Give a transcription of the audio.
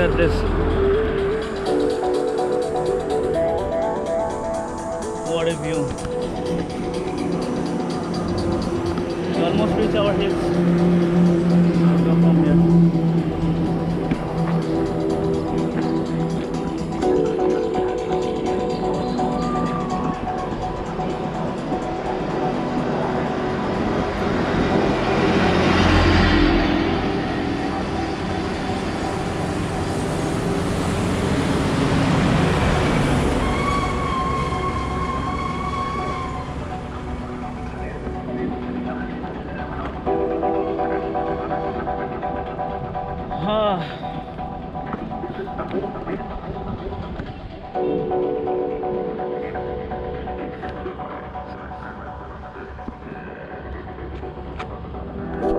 at this. What a view. We almost reach our hills. Huh.